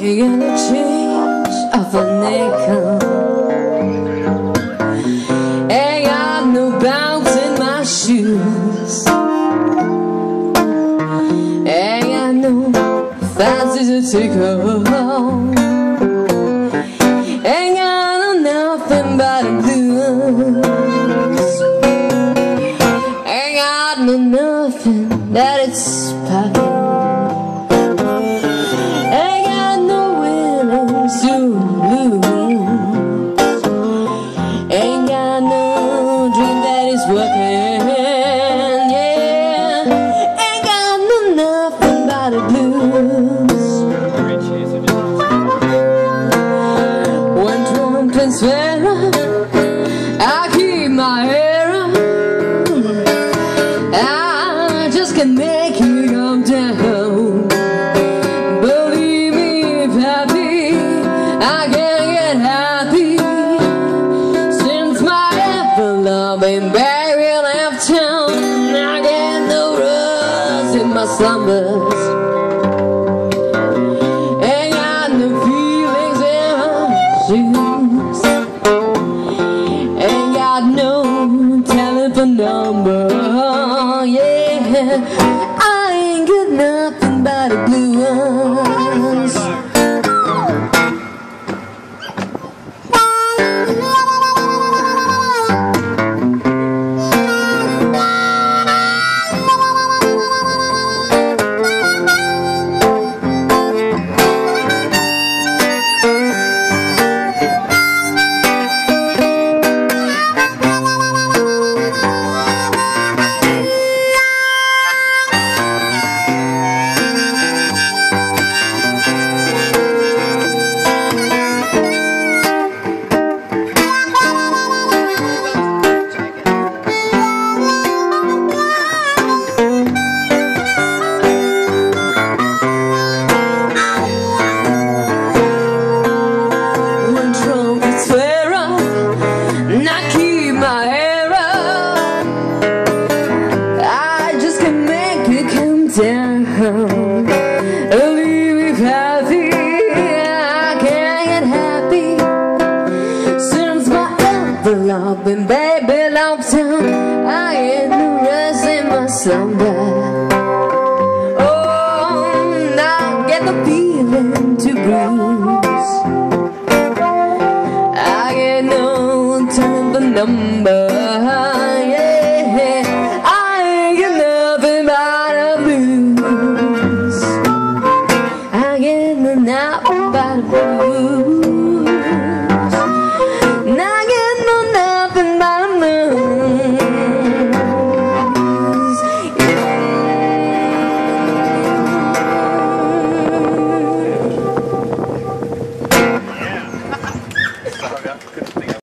get a change of a nickel. Ain't got no bounce in my shoes. Ain't got no fancy to take home. Ain't got nothing but a blues. Swear up, I keep my hair up. I just can't make you come down. Believe me, if happy, I can't get happy. Since my envelope been buried left town, I get no rust in my slumbers. Number. Oh, yeah, I ain't got nothing down. Leave happy, I can't get happy since my envelope been baby locked down. I ain't no rest in my slumber. Blues. I get nothing but the blues.